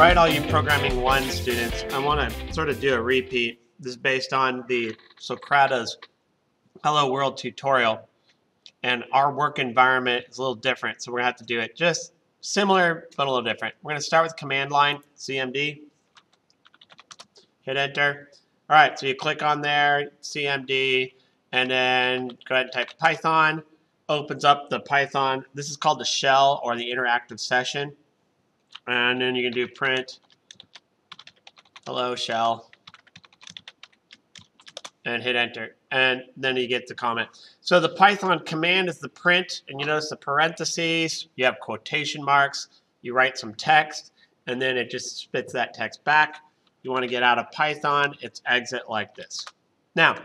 right, all you Programming 1 students, I want to sort of do a repeat. This is based on the Socratica Hello World tutorial. And our work environment is a little different, so we're going to have to do it just similar, but a little different. We're going to start with command line, CMD. Hit enter. All right, so you click on there, CMD, and then go ahead and type Python. Opens up the Python. This is called the shell or the interactive session. And then you can do print hello shell and hit enter. And then you get the comment. So the Python command is the print, and you notice the parentheses, you have quotation marks, you write some text, and then it just spits that text back. You want to get out of Python, it's exit like this. Now,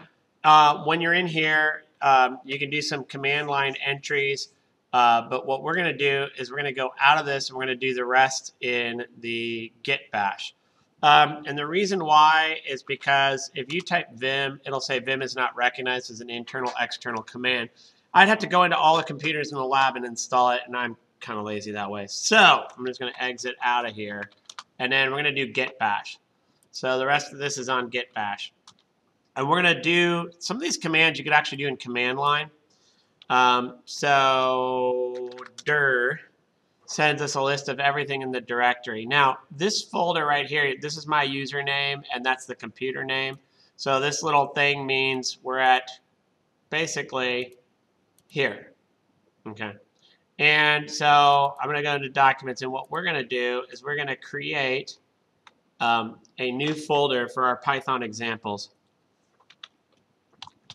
uh, when you're in here, um, you can do some command line entries uh, but what we're going to do is we're going to go out of this and we're going to do the rest in the git bash. Um, and the reason why is because if you type vim, it'll say vim is not recognized as an internal external command. I'd have to go into all the computers in the lab and install it, and I'm kind of lazy that way. So I'm just going to exit out of here, and then we're going to do git bash. So the rest of this is on git bash. And we're going to do some of these commands you could actually do in command line. Um, so dir sends us a list of everything in the directory. Now, this folder right here, this is my username, and that's the computer name. So this little thing means we're at basically here. Okay. And so I'm going to go into documents, and what we're going to do is we're going to create um, a new folder for our Python examples.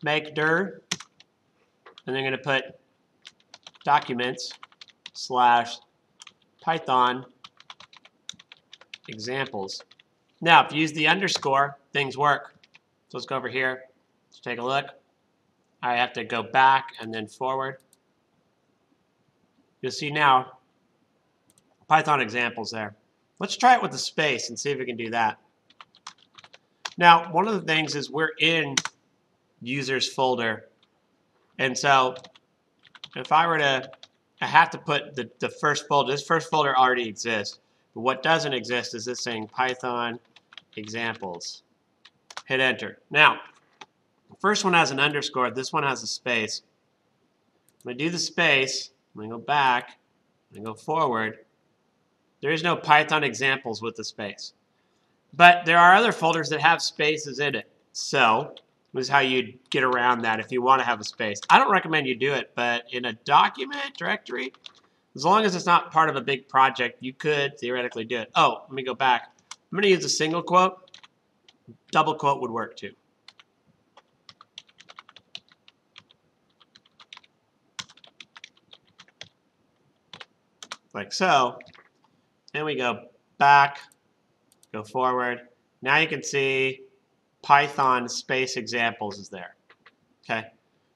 Make dir and they're going to put documents slash Python examples. Now, if you use the underscore, things work. So let's go over here. Let's take a look. I have to go back and then forward. You'll see now Python examples there. Let's try it with the space and see if we can do that. Now, one of the things is we're in users folder and so if I were to, I have to put the, the first folder, this first folder already exists. But what doesn't exist is this thing, Python examples. Hit enter. Now, the first one has an underscore, this one has a space. I'm going to do the space, I'm going to go back, I'm going to go forward. There is no Python examples with the space. But there are other folders that have spaces in it. So is how you'd get around that if you want to have a space. I don't recommend you do it, but in a document directory, as long as it's not part of a big project, you could theoretically do it. Oh, let me go back. I'm going to use a single quote. Double quote would work too. Like so. And we go back, go forward. Now you can see Python space examples is there. Okay,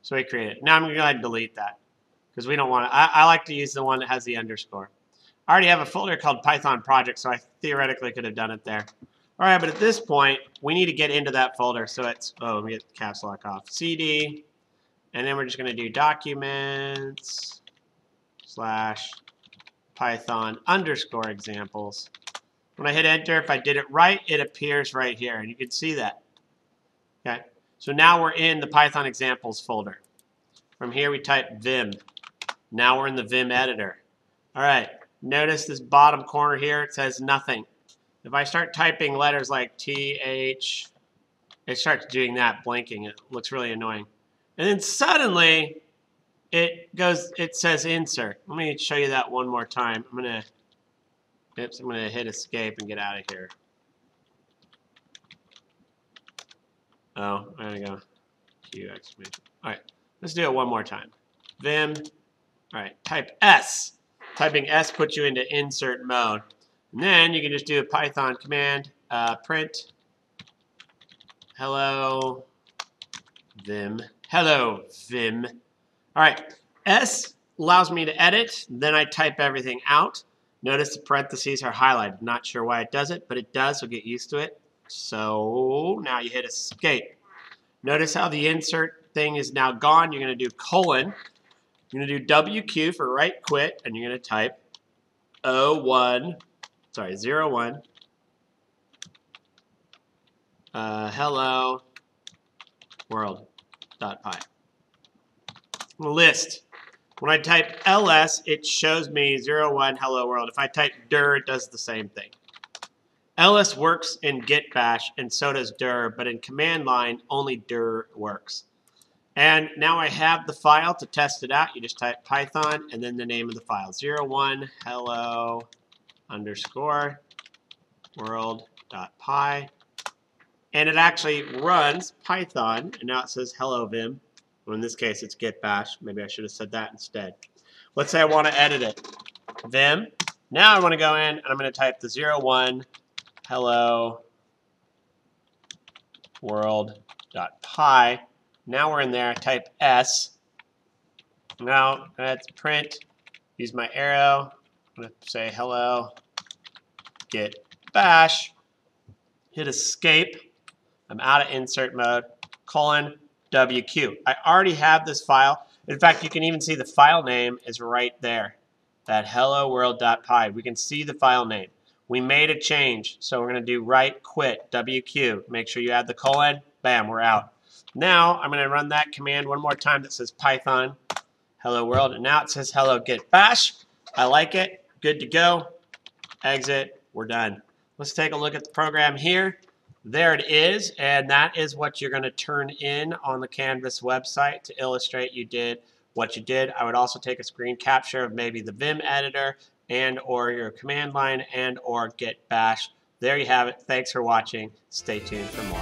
so we create it. Now I'm going to go ahead and delete that because we don't want to. I, I, like to use the one that has the underscore. I already have a folder called Python project, so I theoretically could have done it there. All right, but at this point, we need to get into that folder. So it's, oh, me get caps lock off. CD, and then we're just going to do documents slash Python underscore examples. When I hit enter, if I did it right, it appears right here, and you can see that. So now we're in the Python examples folder. From here we type vim. Now we're in the vim editor. All right, notice this bottom corner here, it says nothing. If I start typing letters like TH, it starts doing that, blinking. It looks really annoying. And then suddenly, it goes, it says insert. Let me show you that one more time. I'm gonna, oops, I'm gonna hit escape and get out of here. Oh, there we go. Q exclamation. All right, let's do it one more time. Vim. All right, type S. Typing S puts you into insert mode. And then you can just do a Python command, uh, print hello Vim. Hello Vim. All right, S allows me to edit. Then I type everything out. Notice the parentheses are highlighted. Not sure why it does it, but it does, so get used to it. So now you hit escape. Notice how the insert thing is now gone. You're going to do colon. You're going to do WQ for write quit, and you're going to type 01, sorry, 01 uh, hello world.py. List. When I type ls, it shows me 1, hello world. If I type dir, it does the same thing. Ls works in git bash, and so does dir, but in command line, only dir works. And now I have the file to test it out. You just type python and then the name of the file. 01 hello underscore world.py. And it actually runs Python. And now it says hello Vim. Well, in this case, it's git bash. Maybe I should have said that instead. Let's say I want to edit it. Vim. Now I want to go in and I'm going to type the 01 hello world.py now we're in there, type S. Now let's print, use my arrow, I'm to say hello, git bash, hit escape, I'm out of insert mode, colon, WQ. I already have this file. In fact, you can even see the file name is right there, that hello world.py. We can see the file name. We made a change, so we're going to do write quit, WQ. Make sure you add the colon, bam, we're out. Now I'm going to run that command one more time that says Python hello world. And now it says hello git bash. I like it. Good to go. Exit. We're done. Let's take a look at the program here. There it is. And that is what you're going to turn in on the Canvas website to illustrate you did what you did. I would also take a screen capture of maybe the Vim editor and or your command line and or git bash. There you have it. Thanks for watching. Stay tuned for more.